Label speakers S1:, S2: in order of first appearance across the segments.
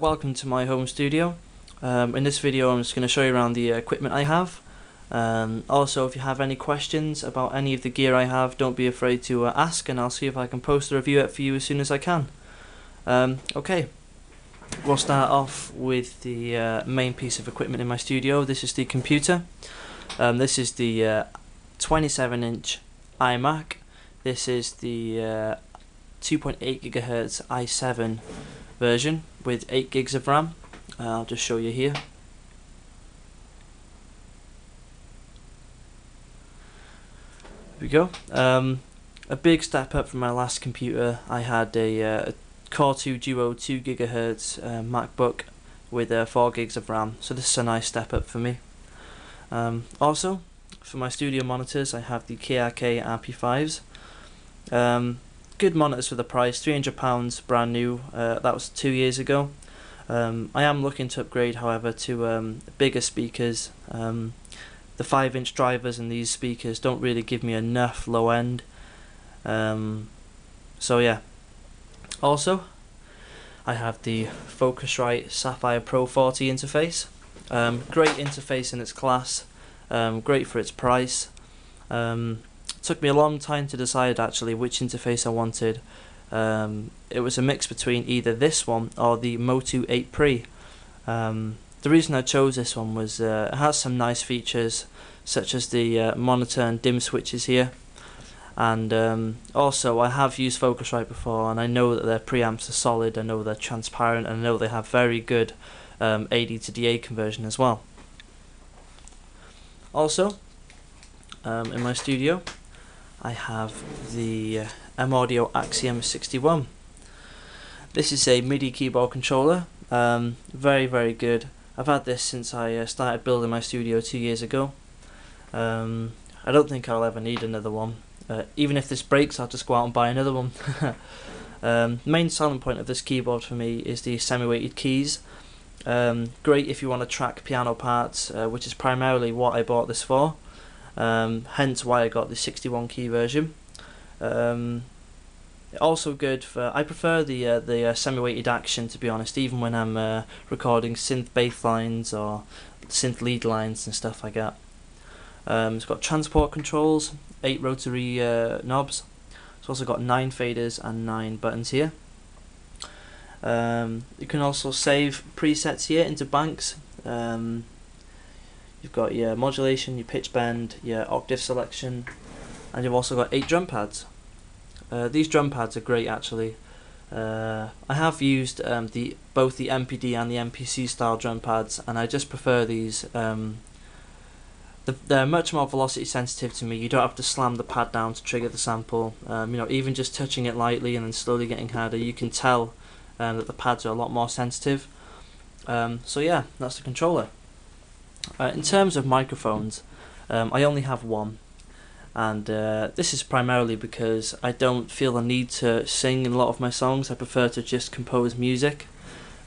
S1: Welcome to my home studio. Um, in this video I'm just going to show you around the equipment I have. Um, also if you have any questions about any of the gear I have don't be afraid to uh, ask and I'll see if I can post a review for you as soon as I can. Um, okay, we'll start off with the uh, main piece of equipment in my studio. This is the computer. Um, this is the uh, 27 inch iMac. This is the uh, 2.8 gigahertz i7 version with 8 gigs of RAM. Uh, I'll just show you here. Here we go. Um, a big step up from my last computer. I had a, uh, a Core 2 Duo 2 gigahertz uh, MacBook with uh, 4 gigs of RAM. So this is a nice step up for me. Um, also, for my studio monitors, I have the KRK RP5s. Um, good monitors for the price, £300 brand new, uh, that was two years ago. Um, I am looking to upgrade however to um, bigger speakers. Um, the 5 inch drivers in these speakers don't really give me enough low end. Um, so yeah. Also, I have the Focusrite Saffire Pro 40 interface. Um, great interface in its class, um, great for its price. Um, took me a long time to decide actually which interface I wanted. Um, it was a mix between either this one or the Motu 8 Pre. Um, the reason I chose this one was uh, it has some nice features such as the uh, monitor and dim switches here and um, also I have used Focusrite before and I know that their preamps are solid, I know they're transparent and I know they have very good um, AD to DA conversion as well. Also, um, in my studio I have the uh, M-Audio Axiom 61. This is a MIDI keyboard controller, um, very very good. I've had this since I uh, started building my studio two years ago. Um, I don't think I'll ever need another one. Uh, even if this breaks, I'll just go out and buy another one. um, main selling point of this keyboard for me is the semi-weighted keys. Um, great if you want to track piano parts, uh, which is primarily what I bought this for um, hence why I got the 61 key version. Um, also good for I prefer the uh, the uh, semi-weighted action to be honest even when I'm uh, recording synth bass lines or synth lead lines and stuff like that. Um, it's got transport controls, eight rotary uh, knobs. It's also got nine faders and nine buttons here. Um, you can also save presets here into banks. Um, You've got your modulation, your pitch bend, your octave selection, and you've also got eight drum pads. Uh, these drum pads are great actually. Uh, I have used um, the both the MPD and the MPC style drum pads, and I just prefer these. Um, they're much more velocity sensitive to me. You don't have to slam the pad down to trigger the sample. Um, you know, even just touching it lightly and then slowly getting harder, you can tell um, that the pads are a lot more sensitive. Um, so yeah, that's the controller. Uh, in terms of microphones, um, I only have one, and uh, this is primarily because I don't feel the need to sing in a lot of my songs. I prefer to just compose music.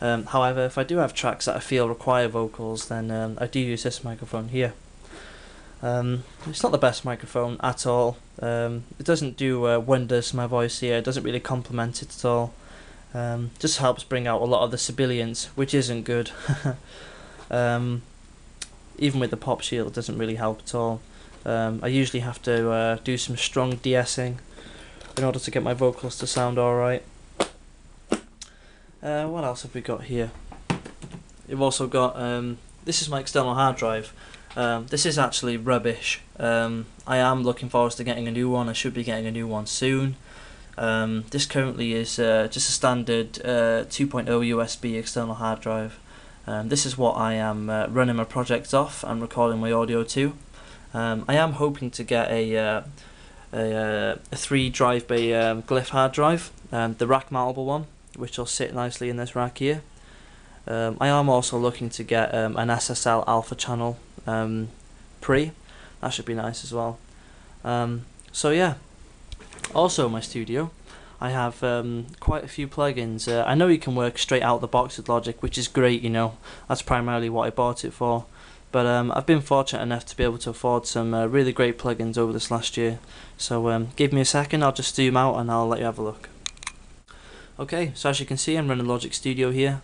S1: Um, however, if I do have tracks that I feel require vocals, then um, I do use this microphone here. Um, it's not the best microphone at all. Um, it doesn't do uh, wonders to my voice here. It doesn't really complement it at all. Um, just helps bring out a lot of the sibilance, which isn't good. um, even with the pop shield it doesn't really help at all. Um, I usually have to uh, do some strong de-essing in order to get my vocals to sound alright. Uh, what else have we got here? We've also got, um, this is my external hard drive. Um, this is actually rubbish. Um, I am looking forward to getting a new one. I should be getting a new one soon. Um, this currently is uh, just a standard uh, 2.0 USB external hard drive. Um, this is what I am uh, running my projects off and recording my audio to. Um, I am hoping to get a uh, a, uh, a, three drive bay um, glyph hard drive, um, the rack mountable one, which will sit nicely in this rack here. Um, I am also looking to get um, an SSL alpha channel pre. That should be nice as well. So yeah. Also, my studio. I have um, quite a few plugins. Uh, I know you can work straight out the box with Logic, which is great, you know. That's primarily what I bought it for. But um, I've been fortunate enough to be able to afford some uh, really great plugins over this last year. So um, give me a second, I'll just zoom out and I'll let you have a look. Okay, so as you can see I'm running Logic Studio here.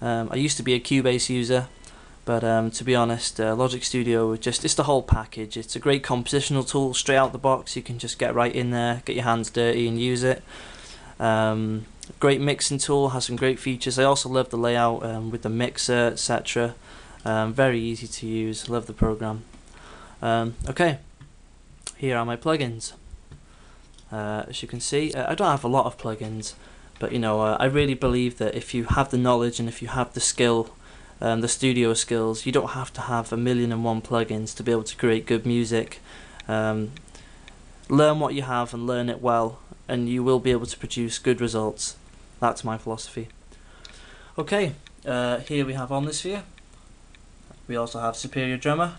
S1: Um, I used to be a Cubase user, but um, to be honest, uh, Logic Studio just it's the whole package. It's a great compositional tool straight out the box. You can just get right in there, get your hands dirty, and use it. Um, great mixing tool has some great features. I also love the layout um, with the mixer, etc. Um, very easy to use. Love the program. Um, okay, here are my plugins. Uh, as you can see, uh, I don't have a lot of plugins, but you know, uh, I really believe that if you have the knowledge and if you have the skill, um, the studio skills, you don't have to have a million and one plugins to be able to create good music. Um, learn what you have and learn it well, and you will be able to produce good results. That's my philosophy. Okay, uh, here we have Omnisphere. We also have Superior Drummer.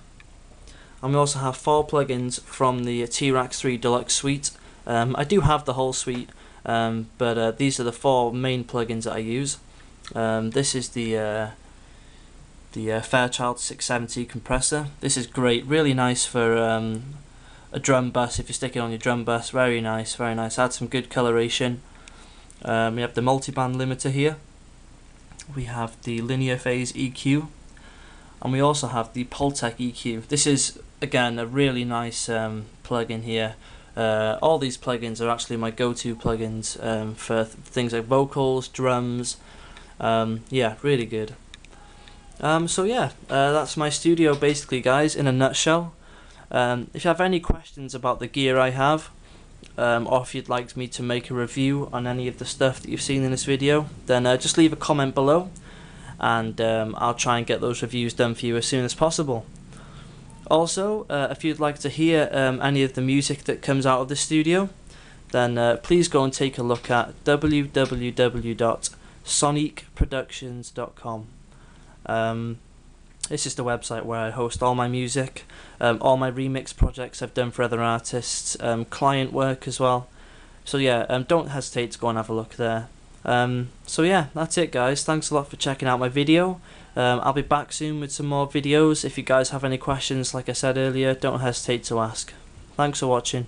S1: And we also have four plugins from the T-RackS 3 Deluxe Suite. Um, I do have the whole suite, um, but uh, these are the four main plugins that I use. Um, this is the uh, the uh, Fairchild 670 compressor. This is great, really nice for um, a drum bus if you stick it on your drum bus. Very nice, very nice. Add some good coloration. Um, we have the multiband limiter here. We have the linear phase EQ, and we also have the Pultec EQ. This is again a really nice um, plugin here. Uh, all these plugins are actually my go-to plugins um, for th things like vocals, drums. Um, yeah, really good. Um, so yeah, uh, that's my studio basically, guys, in a nutshell. Um, if you have any questions about the gear I have, um, or if you'd like me to make a review on any of the stuff that you've seen in this video, then uh, just leave a comment below, and um, I'll try and get those reviews done for you as soon as possible. Also, uh, if you'd like to hear um, any of the music that comes out of the studio, then uh, please go and take a look at www.soniqueproductions.com. Um, just a website where I host all my music, um, all my remix projects I've done for other artists, um, client work as well. So yeah, um, don't hesitate to go and have a look there. Um, so yeah, that's it guys. Thanks a lot for checking out my video. Um, I'll be back soon with some more videos. If you guys have any questions, like I said earlier, don't hesitate to ask. Thanks for watching.